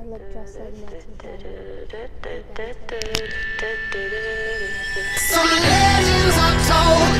I look just like Some legends are told,